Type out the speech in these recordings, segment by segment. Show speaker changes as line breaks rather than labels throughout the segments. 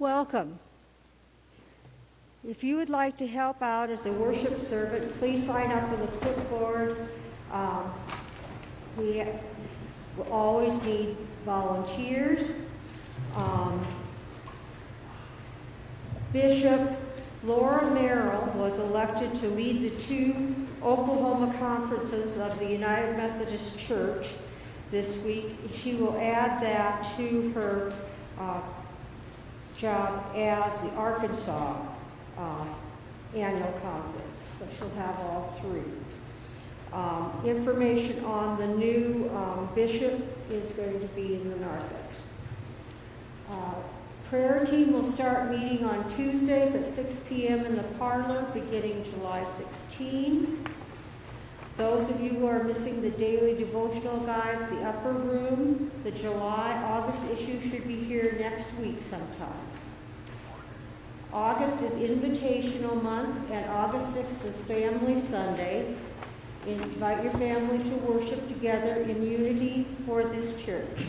Welcome. If you would like to help out as a worship servant, please sign up with a clipboard. Um, we will always need volunteers. Um, Bishop Laura Merrell was elected to lead the two Oklahoma conferences of the United Methodist Church this week. She will add that to her uh, job as the Arkansas uh, annual conference. So she'll have all three. Um, information on the new um, bishop is going to be in the narthex. Uh, prayer team will start meeting on Tuesdays at 6 p.m. in the parlor beginning July 16. Those of you who are missing the daily devotional guides, the upper room, the July, August issue should be here next week sometime. August is invitational month, and August 6th is Family Sunday. Invite your family to worship together in unity for this church.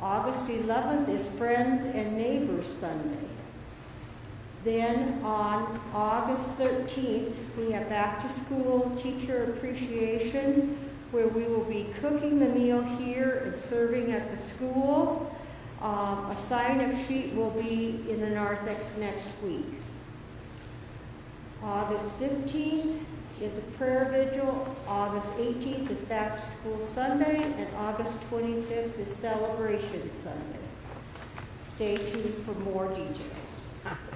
August 11th is Friends and Neighbors Sunday. Then on August 13th, we have back to school teacher appreciation, where we will be cooking the meal here and serving at the school. Um, a sign-up sheet will be in the narthex next week. August 15th is a prayer vigil. August 18th is back to school Sunday, and August 25th is celebration Sunday. Stay tuned for more details.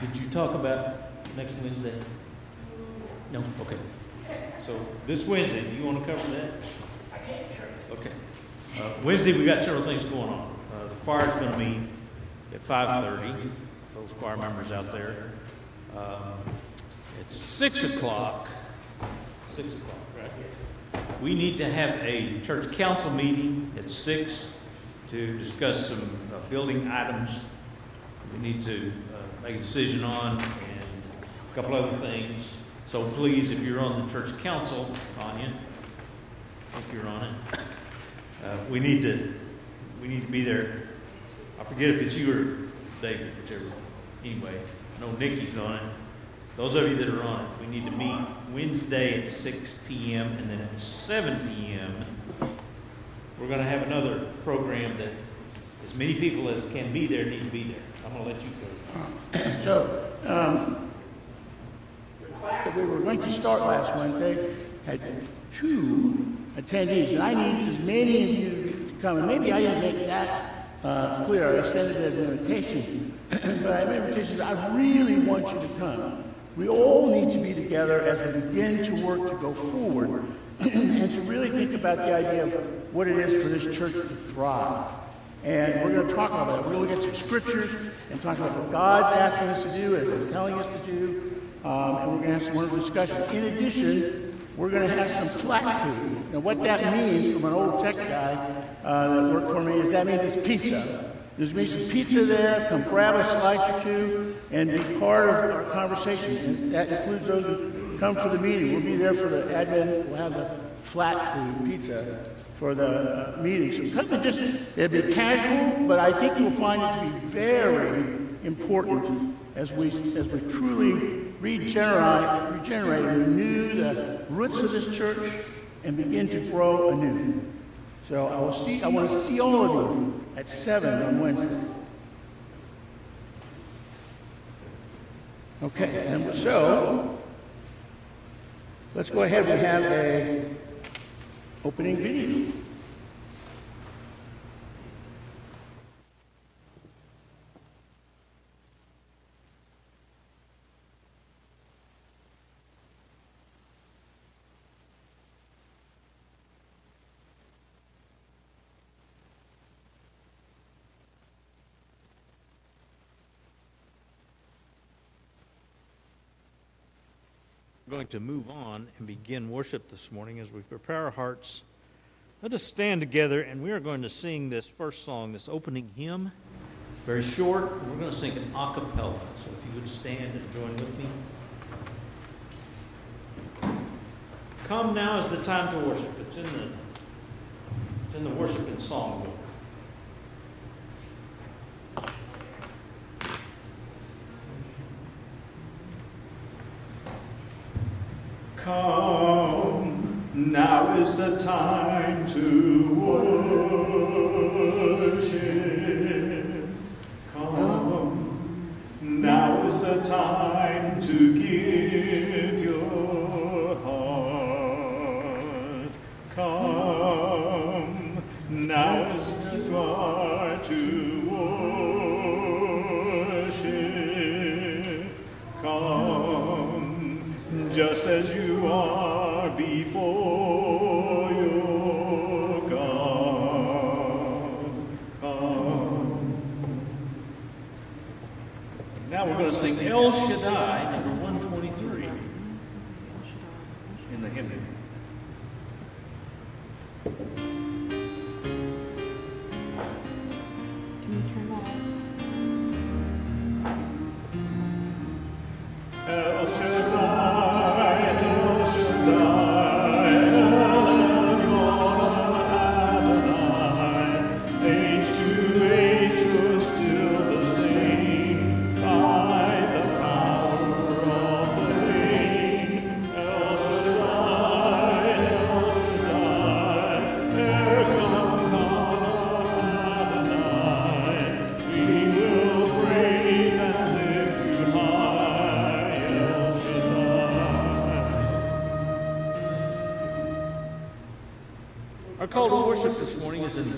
Did you talk about next Wednesday? No, okay. So this Wednesday, you want to cover that?
I can't, sure.
Okay. Uh, Wednesday, we got several things going on. Uh, the choir's going to meet at five thirty, those choir members out there. Um, At six o'clock, six o'clock, right? We need to have a church council meeting at six to discuss some uh, building items we need to make a decision on and a couple other things. So please, if you're on the church council, Tanya, I think you're on it. Uh, we need to, we need to be there. I forget if it's you or David, whichever. Anyway, I know Nikki's on it. Those of you that are on it, we need to meet Wednesday at 6 p.m. and then at 7 p.m. We're going to have another program that as many people as can be there need to be there. I'm going to let you go.
So, um, we were going to start last Wednesday had two attendees, and I need as many of you to come. And maybe I didn't make that uh, clear. I extended it as an invitation, but I made invitations. I really want you to come. We all need to be together as we begin to work to go forward and to really think about the idea of what it is for this church to thrive. And we're going to talk about it. We're going to look at some scriptures and talk about what God's asking us to do, as He's telling us to do, um, and we're going to have some wonderful discussions. In addition, we're going to have some flat food. Now, what that means from an old tech guy uh, that worked for me is that means it's pizza. There's going to be some pizza there. Come grab a slice or two and be part of our conversation. And that includes those who come for the meeting. We'll be there for the admin. We'll have the flat food pizza for the meeting. So because it just it'll be casual, but I think you'll find it to be very important as we as we truly regenerate, regenerate renew the roots of this church and begin to grow anew. So I will see. I want to see all of you at seven on Wednesday. Okay, and so let's go ahead. We have a opening video.
We're going to move on and begin worship this morning as we prepare our hearts. Let us stand together and we are going to sing this first song, this opening hymn. Very short. We're going to sing it a cappella. So if you would stand and join with me. Come now is the time to worship. It's in the It's in the worship and song book. Come, now is the time to worship. Come, now is the time Now we're going to sing El Shaddai,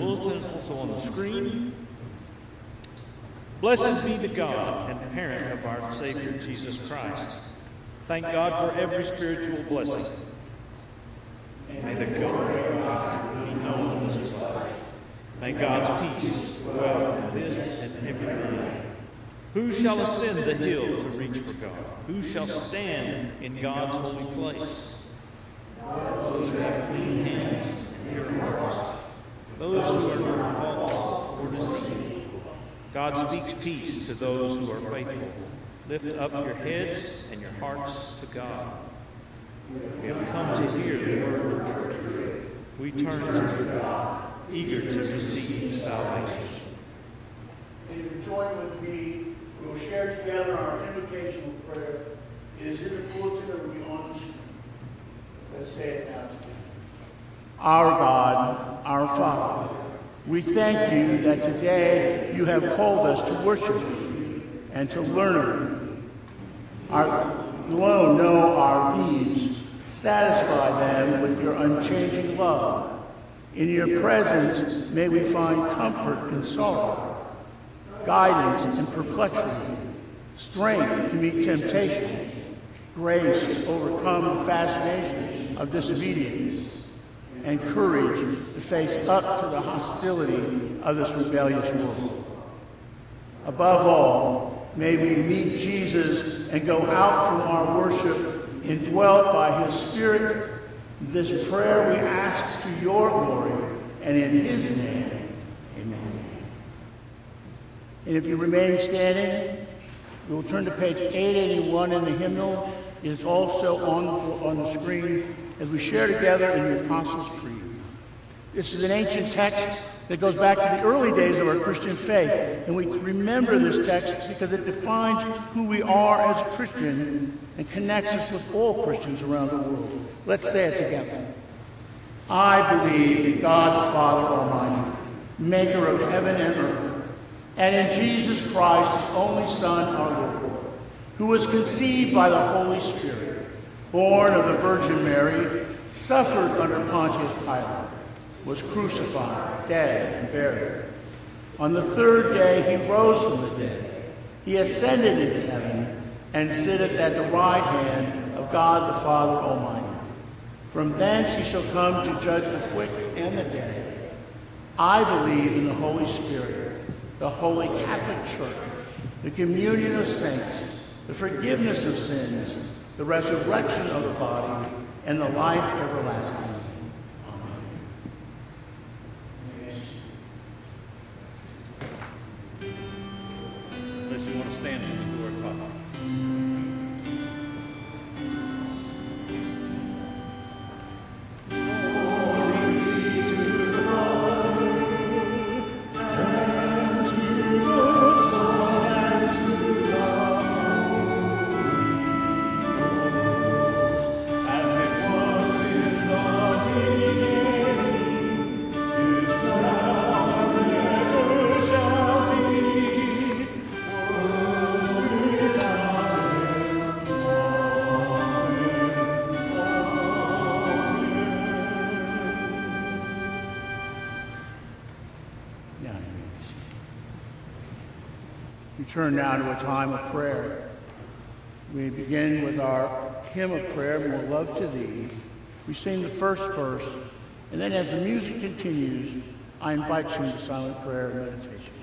bulletin, also on the screen. Blessed be the God and parent of our Savior Jesus Christ. Thank God for every spiritual blessing. May the glory of God be known in this place. May God's peace dwell in this and every room. Who shall ascend the hill to reach for God? Who shall stand in God's holy place? Those who have clean hands and pure hearts. Those who are not false or deceitful. God speaks peace to those who are faithful. Lift up your heads and your hearts to God. We have come to hear the word of truth. We turn to God, eager to receive salvation.
And if you join with me, we will share together our invocational prayer. It is in the bulletin and will be on the screen. Let's say it now together. Our God, our Father, we thank you that today you have called us to worship you and to learn. Our alone know our needs. Satisfy them with your unchanging love. In your presence, may we find comfort in sorrow, guidance in perplexity, strength to meet temptation, grace to overcome the fascination of disobedience, and courage to face up to the hostility of this rebellious world. Above all, may we meet Jesus and go out from our worship indwelt by his Spirit. This prayer we ask to your glory and in his name. Amen. And if you remain standing, we will turn to page 881 in the hymnal. It is also on on the screen as we share together in the Apostles' Creed. This is an ancient text that goes back to the early days of our Christian faith, and we remember this text because it defines who we are as Christians and connects us with all Christians around the world. Let's say it together. I believe in God the Father Almighty, maker of heaven and earth, and in Jesus Christ, his only Son, our Lord, who was conceived by the Holy Spirit, born of the Virgin Mary, suffered under Pontius Pilate, was crucified, dead, and buried. On the third day he rose from the dead. He ascended into heaven and sitteth at the right hand of God the Father Almighty. From thence he shall come to judge the quick and the dead. I believe in the Holy Spirit, the holy Catholic Church, the communion of saints, the forgiveness of sins, the resurrection of the body, and the life everlasting. Turn now to a time of prayer. We begin with our hymn of prayer, More Love to Thee. We sing the first verse, and then as the music continues, I invite you to silent prayer and meditation.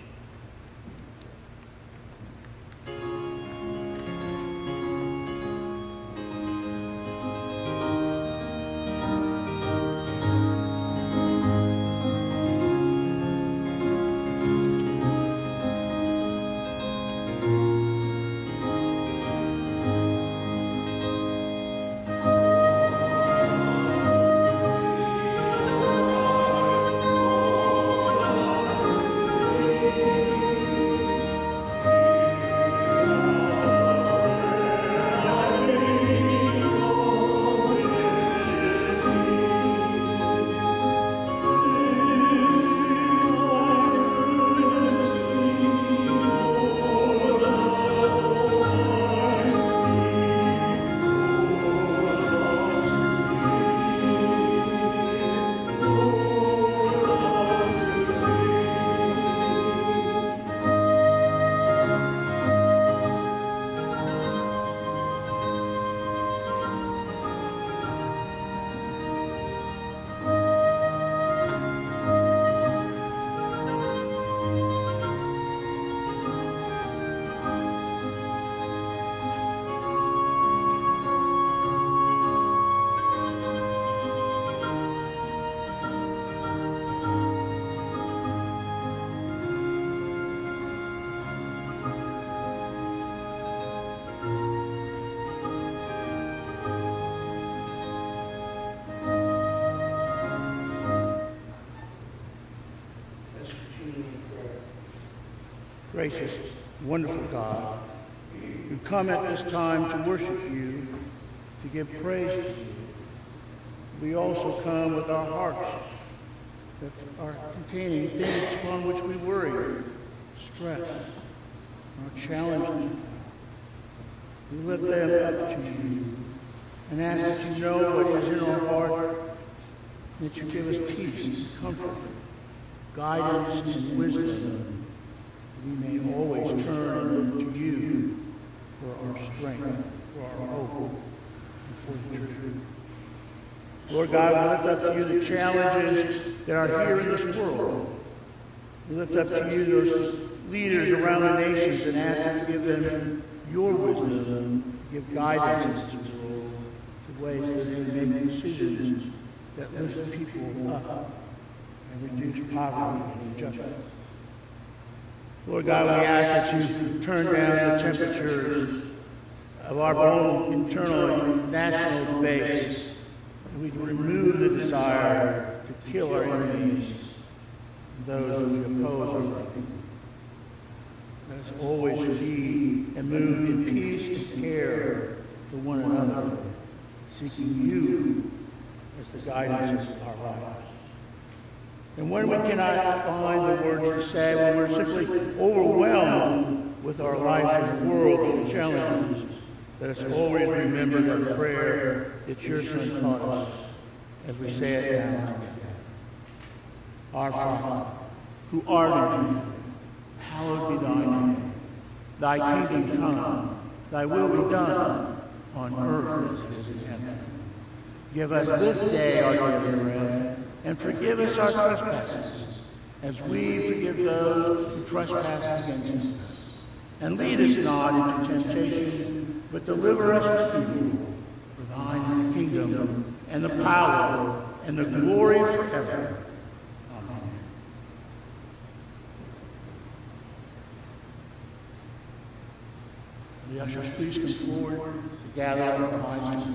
Gracious, wonderful God, we've come at this time to worship you, to give praise to you. We also come with our hearts that are containing things upon which we worry, stress, are challenged. We lift them up to you and ask that you know what is in our heart, that you give us peace, comfort, guidance, and wisdom we may always turn and look to you for our strength, for our hope, and for the truth. Lord God, we lift up to you the challenges that are here in this world. We lift up to you those leaders around the nations and ask you to give them your wisdom, give guidance to this world, to ways that they make decisions that lift people up and reduce poverty and injustice. Lord God, we ask that you turn down the temperatures of our own internal and national debates, and we remove the desire to kill our enemies those who oppose our thinking. Let us always be and move in peace and care for one another, seeking you as the guidance of our lives. And when we cannot find the words to say, when we're simply overwhelmed with our life the world and challenges, let us always remember the prayer that your Son taught us as we say it now. Our Father, who art in heaven, hallowed be thy name. Thy kingdom come, thy will be done on earth as it is in heaven. Give us this day our daily bread and forgive us our trespasses, as we forgive those who trespass against us. And lead us not into temptation, but deliver us from evil. For thine is the kingdom, and the power, and the glory forever. Amen. The ushers, please come forward to gather our tithes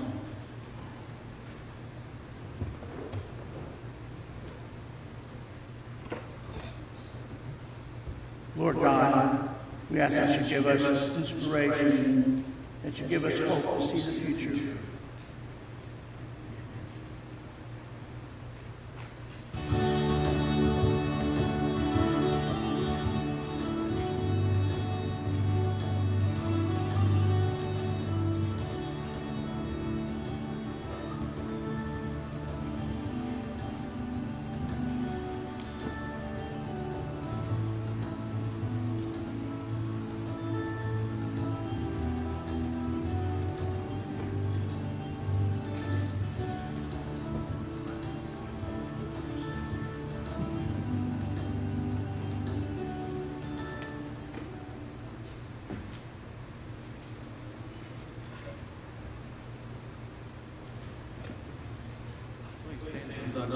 Lord God, we ask that you give us inspiration, that you give us hope to see the future.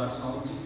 Doxology.
Oh,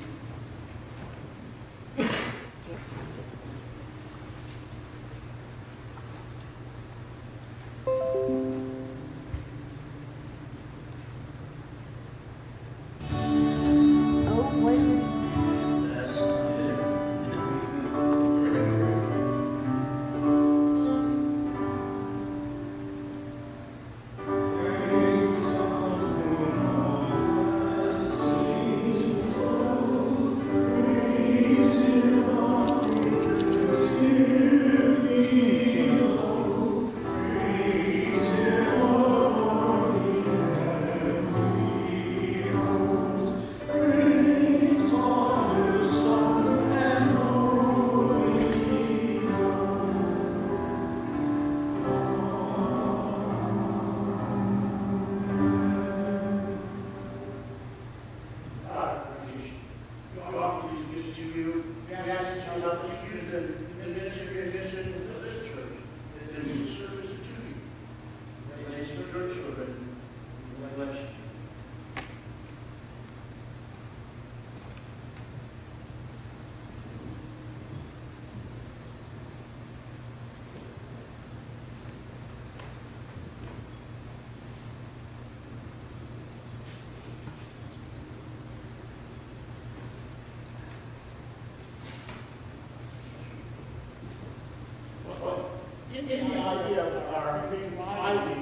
idea of our being mighty,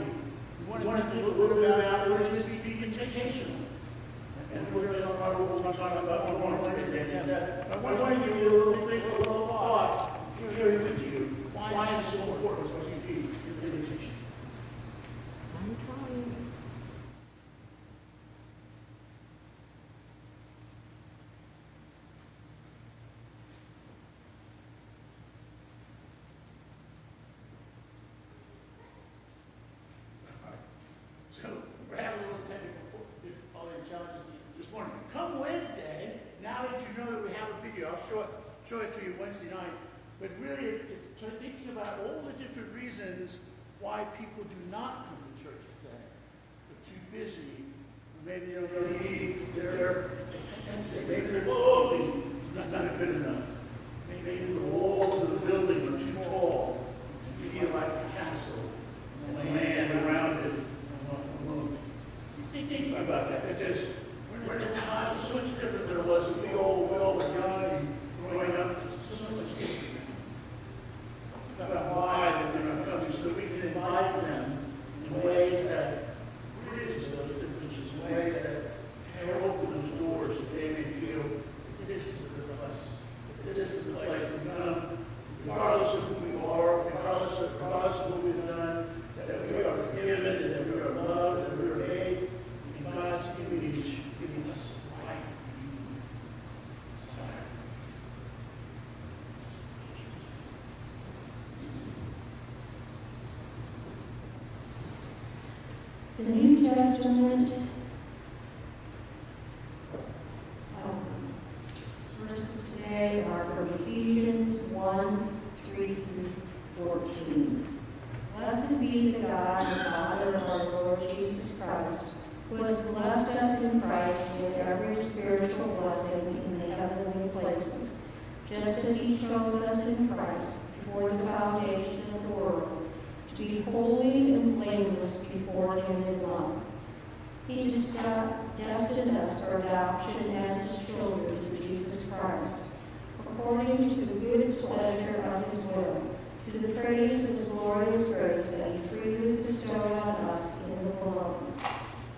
we want to think a little bit about what it is to be invitational. And we're going to talk what we're talking about on Wednesday. And, uh, I want to give you a little think, a little thought, here with you, why it's so important for us to be invitation.
I'm trying.
So we're having a little technical this morning. Come Wednesday, now that you know that we have a video, I'll show it, show it to you Wednesday night. But really, it- it's thinking about all the different reasons why people do not come to church today. They're too busy, maybe they don't need, they're, maybe clothing is not, not good enough. Maybe the walls of the building are too tall. You feel like a castle, and the land around it. alone. Think think about that, because we're in a time so much different than it was when we all, we all were young and growing up, There's so much history. About why that they're not coming, so that we can invite them in ways that bridge those differences, in ways that can open those doors, that they may feel, this is the place. This is the place to come, regardless of who we are, regardless of, regardless of what we've done, that we are forgiven, and that we are loved, that we are made in God's image, giving us life. Desire.
The New Testament um, verses today are from Ephesians 1, 3 through 14. Blessed be the God and Father of our Lord Jesus Christ, who has blessed us in Christ with every spiritual blessing in the heavenly places, just as he chose us in Christ before the foundation of the world to be holy and blameless before him in love. He des- destined us for adoption as his children through Jesus Christ, according to the good pleasure of his will, to the praise of his glorious grace that he freely bestowed on us in the beloved.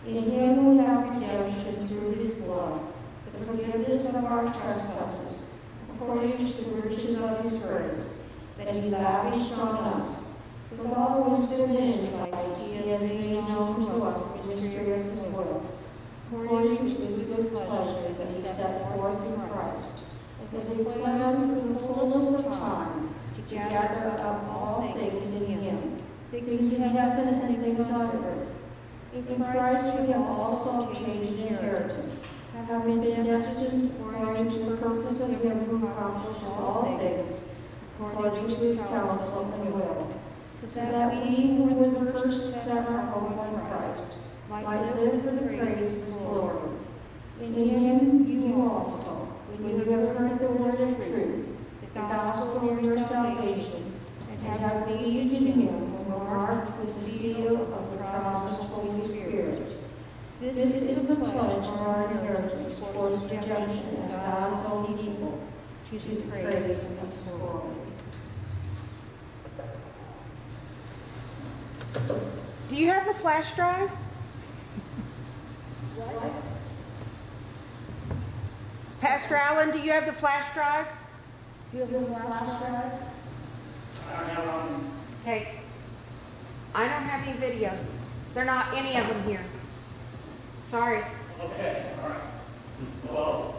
In him we have redemption through his blood, the forgiveness of our trespasses, according to the riches of his grace, that he lavished on us. With all wisdom and insight, he has made known to us the mystery of his will, according to his good pleasure that he set forth in Christ, as he planned for the fullness of time to gather up all things in him, things in heaven and things on earth. In Christ we have also obtained an inheritance, having been destined according to the purpose of him who accomplishes all things, according to his counsel and will so that we who were the first set our hope on Christ I live for the praise of his glory. In him you also, when you have heard the word of truth, the gospel of your salvation, and have believed in him, who marked with the seal of the promised Holy Spirit. This is the pledge of our inheritance towards redemption as God's own people, to the praise of his glory.
Do you have the flash drive? Dr. Alan, do you have the flash drive? Do you have the flash drive?
I don't have one.
Okay. I don't have any videos. They're not any of them here. Sorry.
Okay, all right. Well,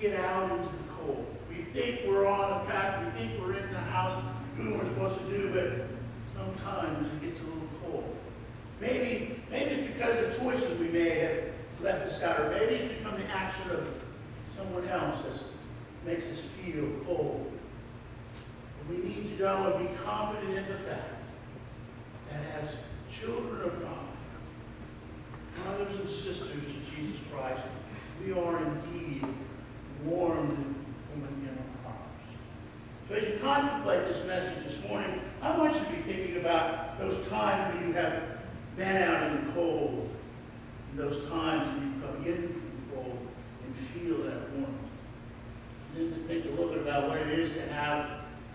get out into the cold. We think we're on a path, we think we're in the house doing what we're supposed to do, but sometimes it gets a little cold. Maybe, maybe it's because the choices we made have left us out, or maybe it's become the action of someone else that makes us feel cold. But we need to know and be confident in the fact that as children of God, brothers and sisters to Jesus Christ, we are indeed warmed within our hearts. So as you contemplate this message this morning, I want you to be thinking about those times when you have been out in the cold, and those times when you come in from the cold and feel that warmth. And then to think a little bit about what it is to have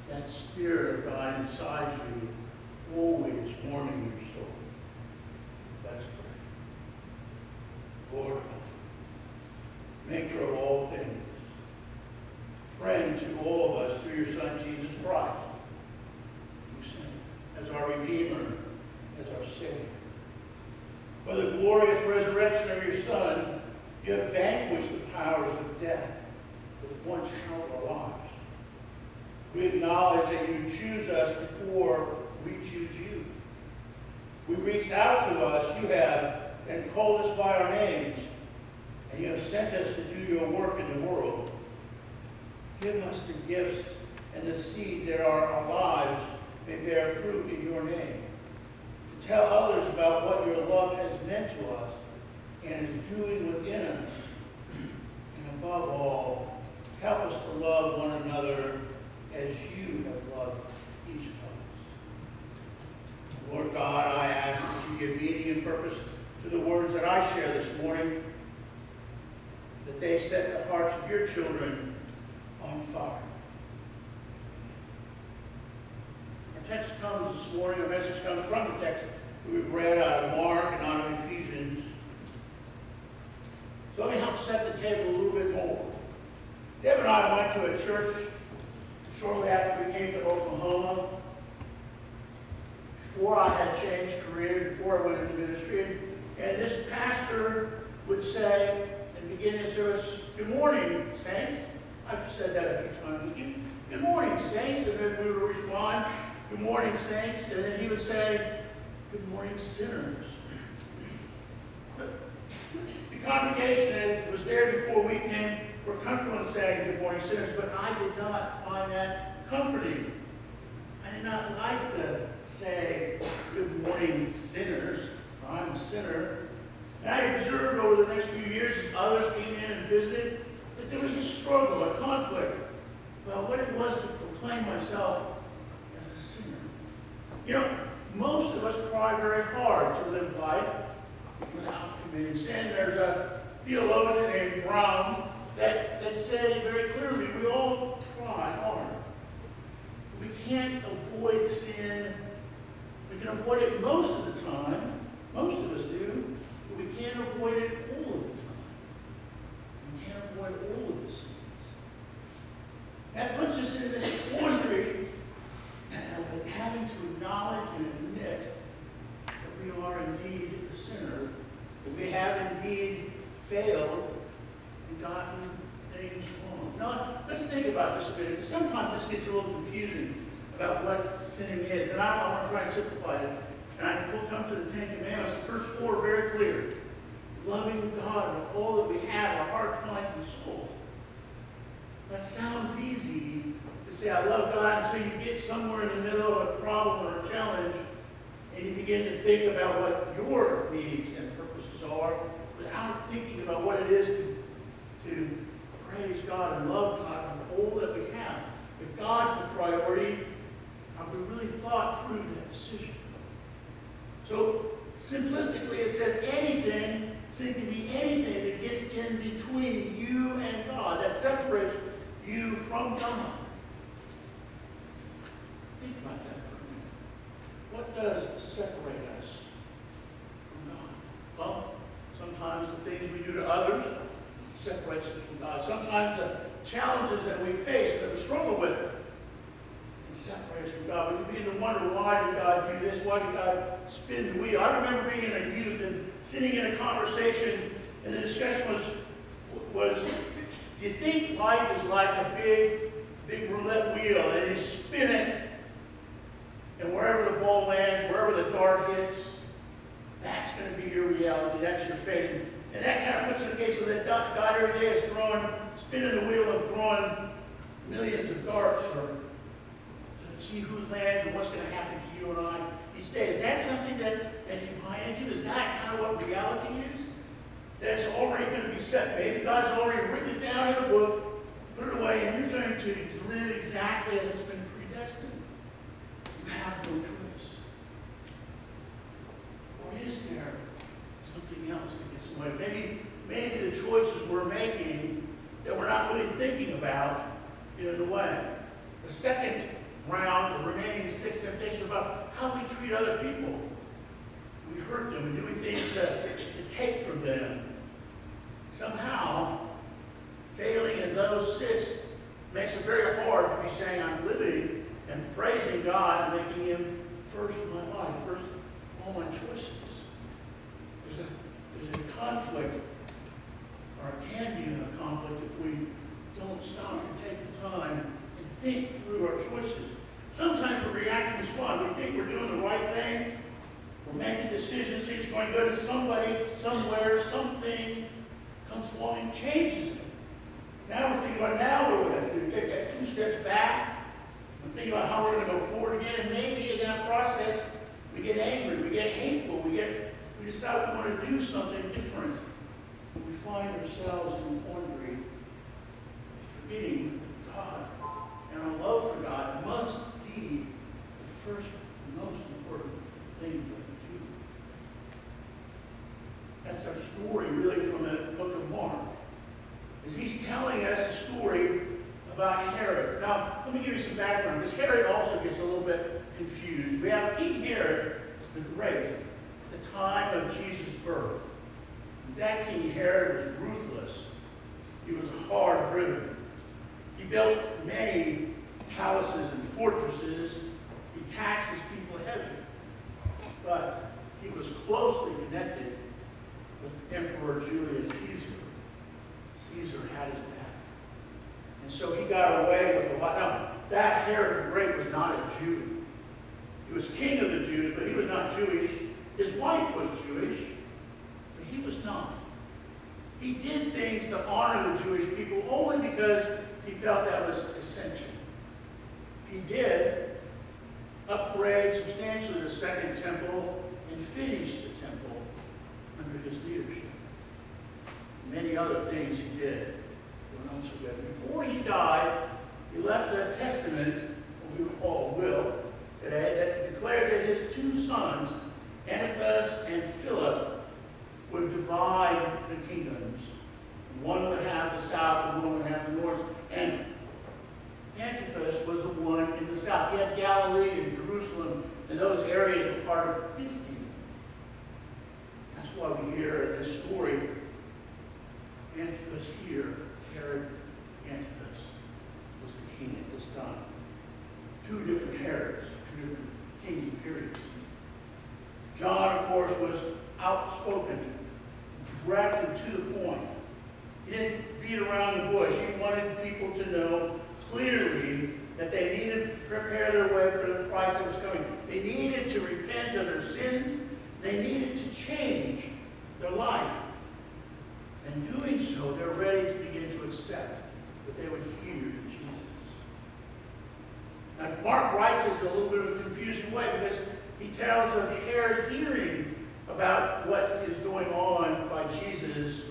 that Spirit of God inside you, always warming your soul. That's great. Lord, maker of all things, friend to all of us through your Son, Jesus Christ, who sent as our Redeemer, as our Savior. By the glorious resurrection of your Son, you have vanquished the powers of death that once held our lives. We acknowledge that you choose us before we choose you. We reached out to us, you have, and called us by our names, and you have sent us to do your work in the world. Give us the gifts and the seed that our, lives may bear fruit in your name. To tell others about what your love has meant to us and is doing within us. And above all, help us to love one another as you have loved each of us. Lord God, I ask that you give meaning and purpose to the words that I share this morning, that they set the hearts of your children on fire. Our text comes this morning, our message comes from the text we read out of Mark and out of Ephesians. So let me help set the table a little bit more. Deb and I went to a church shortly after we came to Oklahoma. Before I had changed careers, before I went into ministry, and this pastor would say, and begin his service, Good morning, saints. I've said that a few times. Good morning, saints. And then we would respond, Good morning, saints. And then he would say, Good morning, sinners. The congregation that was there before we came were comfortable in saying good morning, sinners, but I did not find that comforting. I did not like to say good morning, sinners. I'm a sinner. And I observed over the next few years as others came in and visited there was a struggle, a conflict about what it was to proclaim myself as a sinner. You know, most of us try very hard to live life without committing sin. There's a theologian named Brown that, that said very clearly, we all try hard. We can't avoid sin. We can avoid it most of the time. Most of us do. But we can't avoid it all of the time. We can't avoid all of the sins. That puts us in this quandary of having to acknowledge and admit that we are indeed a sinner, that we have indeed failed and gotten things wrong. Now, let's think about this a bit. Sometimes this gets a little confusing about what sinning is, and I, want to try and simplify it. And I will come to the Ten Commandments. The first four are very clear. Loving God with all that we have, our heart, mind, and soul. That sounds easy to say, I love God until you get somewhere in the middle of a problem or a challenge and you begin to think about what your needs and purposes are without thinking about what it is to, to praise God and love God with all that we have. If God's the priority, have we really thought through that decision? So simplistically, it says anything, sin can be anything that gets in between you and God, that separates you from God. Think about that for a minute. What does separate us from God? Well, sometimes the things we do to others separates us from God. Sometimes the challenges that we face, that we struggle with, it separates from God. We begin to wonder, why did God do this? Why did God spin the wheel? I remember being in a youth and sitting in a conversation, and the discussion was, was do you think life is like a big, big roulette wheel, and you spin it, and wherever the ball lands, wherever the dart hits, that's going to be your reality. That's your fate. And that kind of puts it in the case of that God every day is throwing, spinning the wheel and throwing millions of darts or see who lands and what's going to happen to you and I each day. Is that something that, that you buy into? Is that kind of what reality is? That it's already going to be set. Maybe God's already written it down in a book, put it away, and you're going to live exactly as it's been predestined. You have no choice. Or is there something else that gets in the way? Maybe, maybe the choices we're making that we're not really thinking about in the way. The second round, the remaining six temptations about how we treat other people. We hurt them, we do things to, to take from them. Somehow, failing in those six makes it very hard to be saying I'm living and praising God and making Him first in my life, first in all my choices. There's a, there's a conflict, or can be a conflict if we don't stop and take the time think through our choices. Sometimes we react and respond. We think we're doing the right thing. We're making decisions. Are going good. And somebody, somewhere, something comes along and changes it. Now we're thinking about now what we have to do. Take that two steps back and think about how we're going to go forward again. And maybe in that process, we get angry, we get hateful, we get we decide we want to do something different. We find ourselves in a quandary, forgetting God our love for God must be the first most important thing that we do. That's our story really from the book of Mark. Is he's telling us a story about Herod. Now, let me give you some background, because Herod also gets a little bit confused. We have King Herod the Great at the time of Jesus' birth. That King Herod was ruthless. He was hard-driven. He built many palaces and fortresses. He taxed his people heavily. But he was closely connected with Emperor Julius Caesar. Caesar had his back. And so he got away with a lot. Now, that Herod the Great was not a Jew. He was king of the Jews, but he was not Jewish. His wife was Jewish, but he was not. He did things to honor the Jewish people only because he felt that was. He did upgrade substantially the second temple and finish the temple under his leadership. Many other things he did. Before he died, he left a testament, what we would call a will, today, that declared that his two sons, Antipas and Philip, would divide the kingdoms. One would have the south and one would have the north. And Antipas was the one in the south. He had Galilee and Jerusalem, and those areas were part of his kingdom. That's the year in this story, Antipas here, Herod Antipas was the king at this time. Two different Herods, two different kingdom periods. John, of course, was outspoken, direct and to the point. He didn't beat around the bush. He wanted people to know clearly that they needed to prepare their way for the Christ that was coming. They needed to repent of their sins. They needed to change their life. And doing so, they're ready to begin to accept that they would hear Jesus. Now, Mark writes this in a little bit of a confusing way because he tells of Herod hearing about what is going on by Jesus,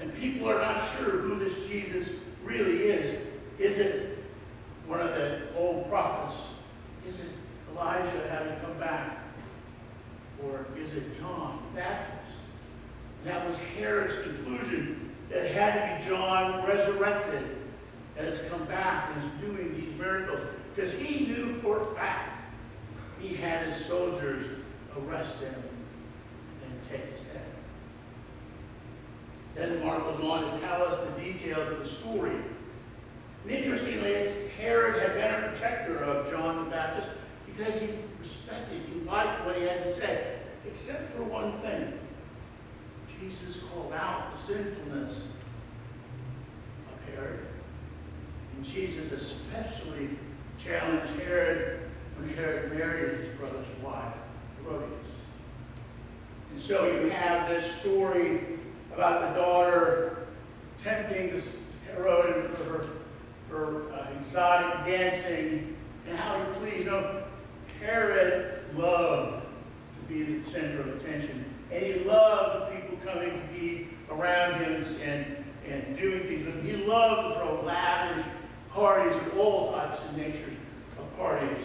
and people are not sure who this Jesus really is. Is it one of the old prophets? Is it Elijah having come back? Or is it John Baptist? And that was Herod's conclusion, that had to be John resurrected, that has come back and is doing these miracles. Because he knew for a fact he had his soldiers arrest him and take his head. Then Mark goes on to tell us the details of the story. And interestingly, it's Herod had been a protector of John the Baptist because he respected, he liked what he had to say, except for one thing. Jesus called out the sinfulness of Herod. And Jesus especially challenged Herod when Herod married his brother's wife, Herodias. And so you have this story about the daughter tempting this Herod for her, her uh, exotic dancing and how he pleased. You know, Herod loved to be the center of attention. And he loved coming to be around him and, and doing things with him. He loved to throw lavish parties of all types and natures of parties.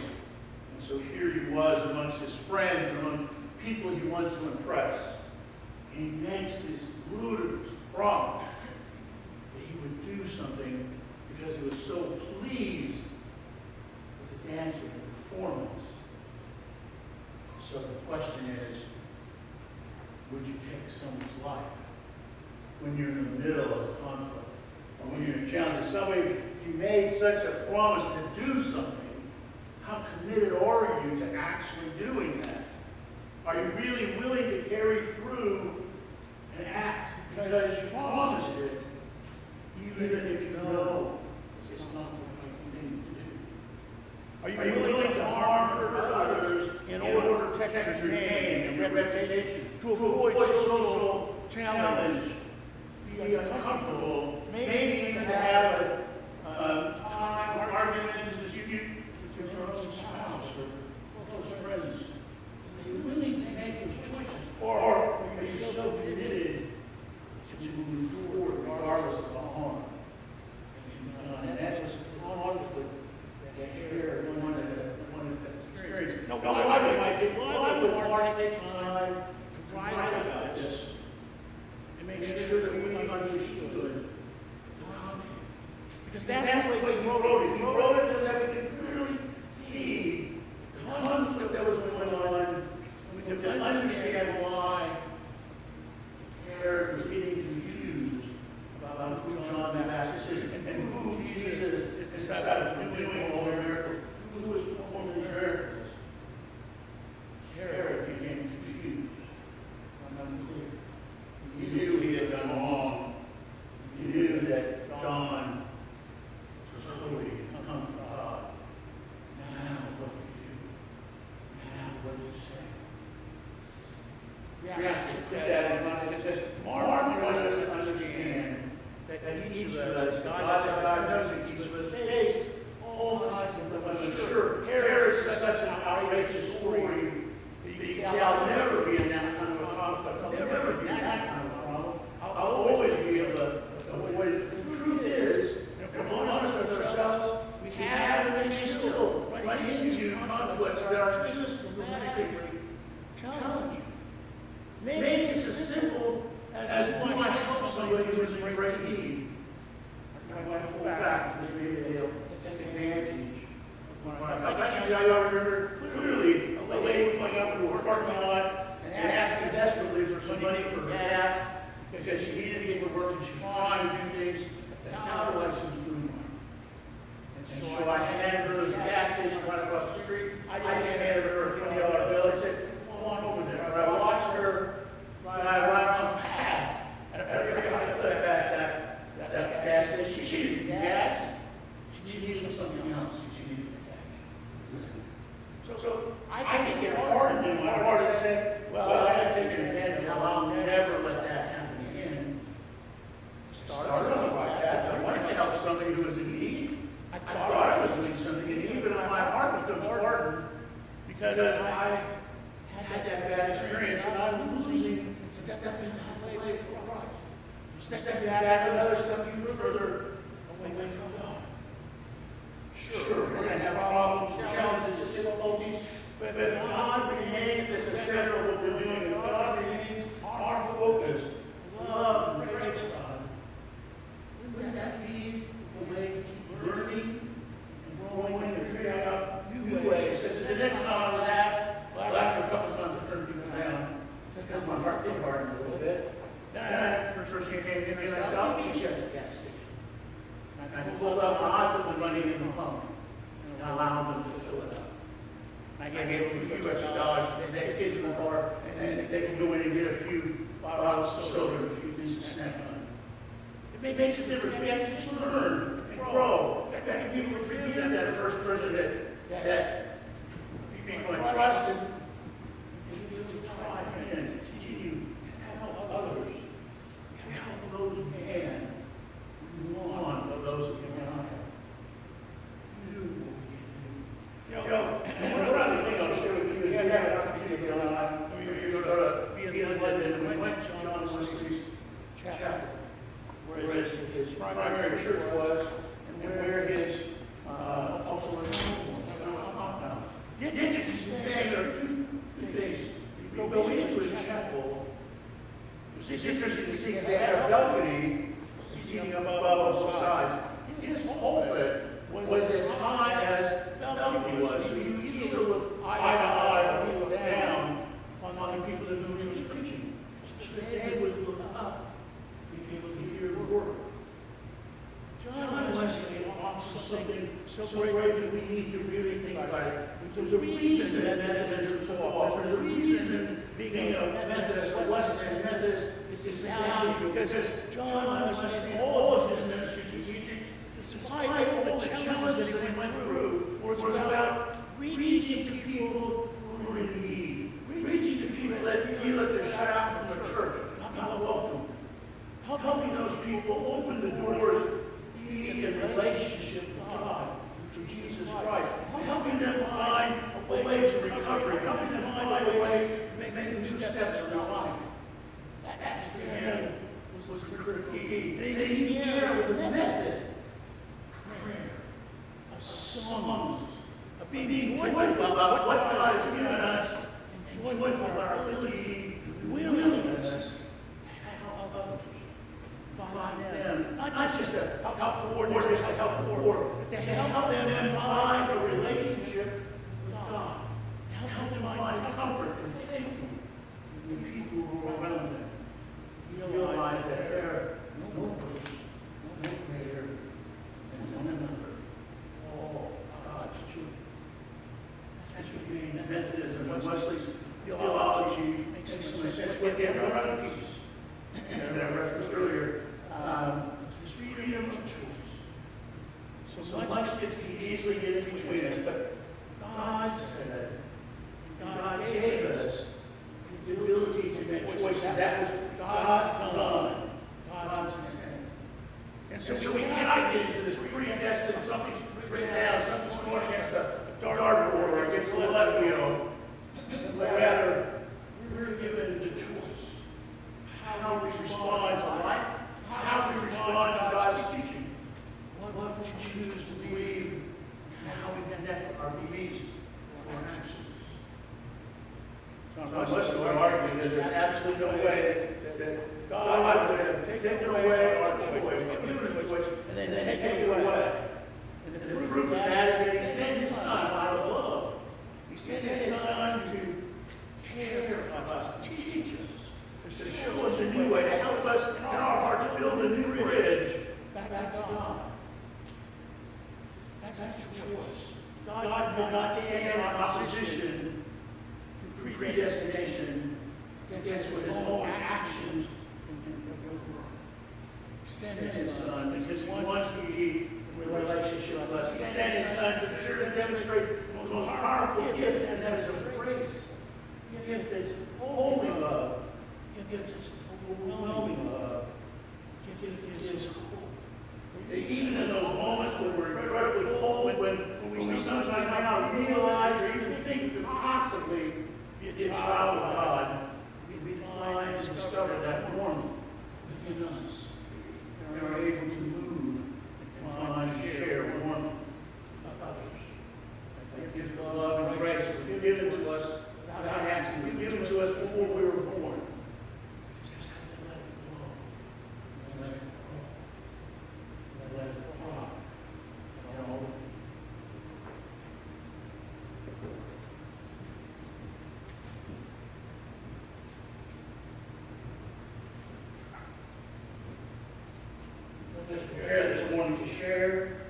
And so here he was amongst his friends, among people he wants to impress. And he makes this ludicrous promise that he would do something because he was so pleased with the dancing and performance. So the question is, would you take someone's life when you're in the middle of a conflict or when you're in a challenge? If somebody, you made such a promise to do something, how committed are you to actually doing that? Are you really willing to carry through an act because you promised it, even if you know it's not the right thing to do? Are you willing to harm or hurt others in order to protect your name and reputation, to avoid social challenge, be uncomfortable, maybe even to have a because she needed to get to work and she trying to do things that sounded like she was doing. And so I handed her the gas station right across the street. I just handed her wanted to share.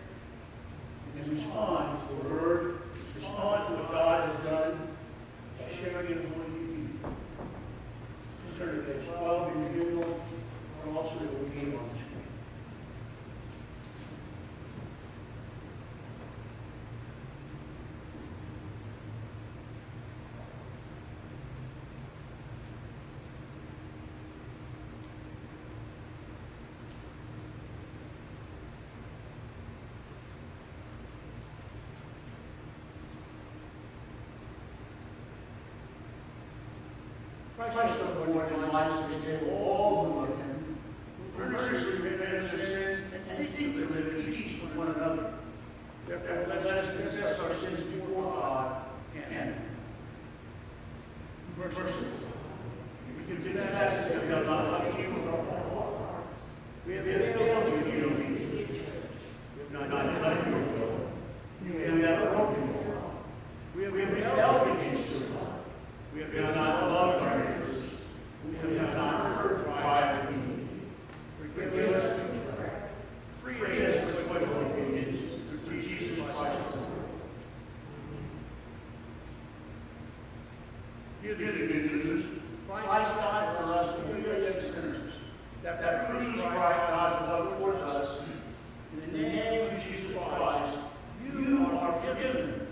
Christ the
Lord and life we give all who love him, who earnestly repent of sins and seek to live in peace with one another. Therefore, let us confess our sins before God and Him. Merciful, we confess that we have not The good news: Christ died for us when we were yet sinners. That that crucial Christ God's love towards us. In the name of Jesus Christ, you are forgiven.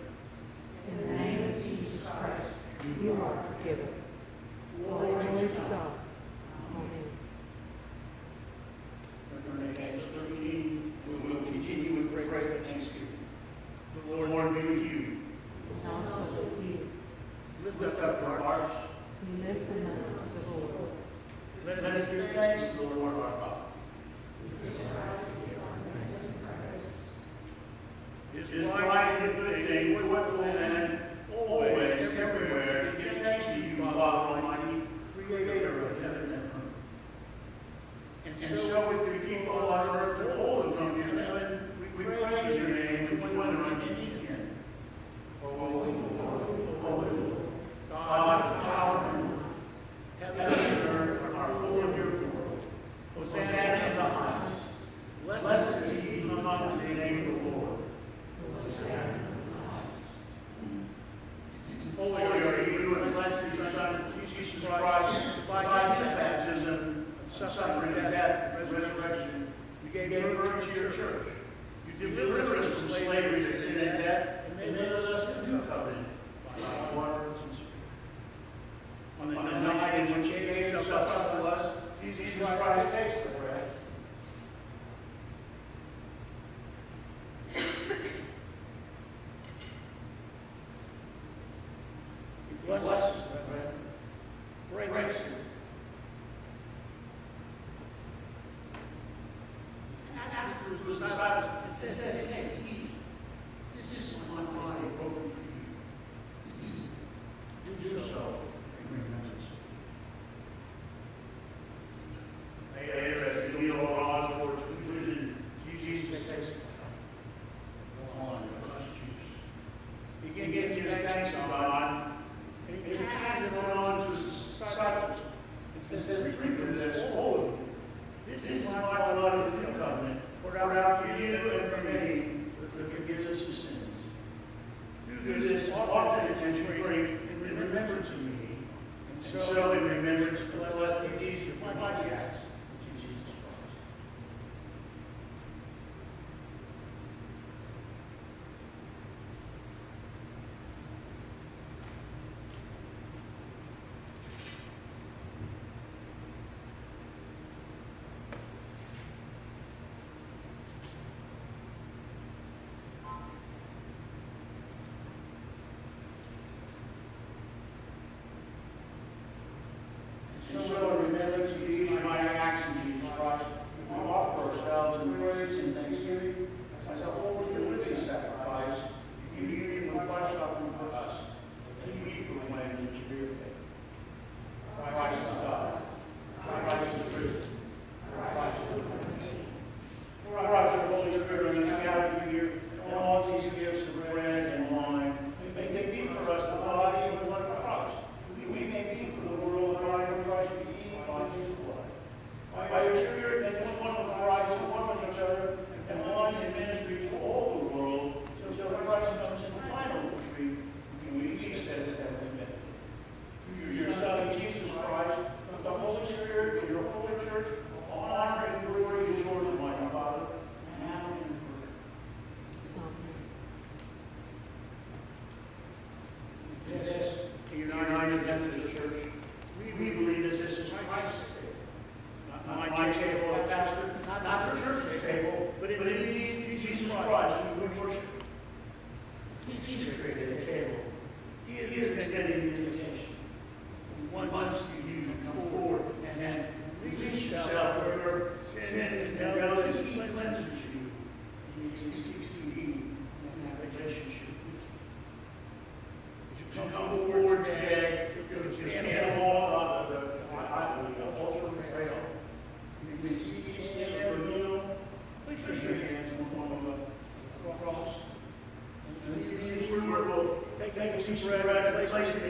In the name of Jesus Christ, you are
Thank you. Take,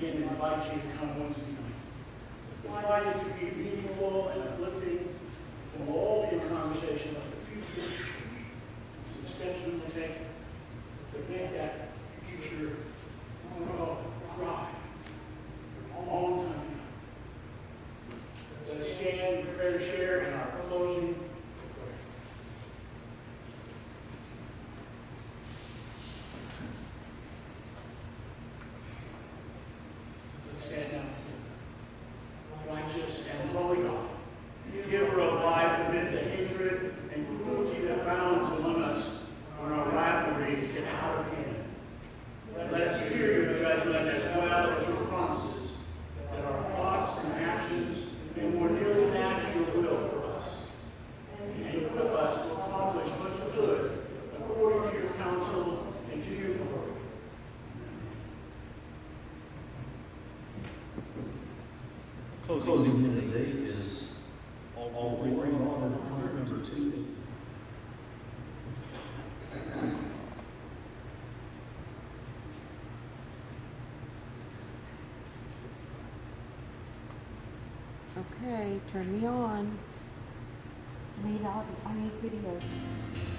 again invite you to come Wednesday night. We find it to be meaningful and
Turn me on. Need I? I need videos.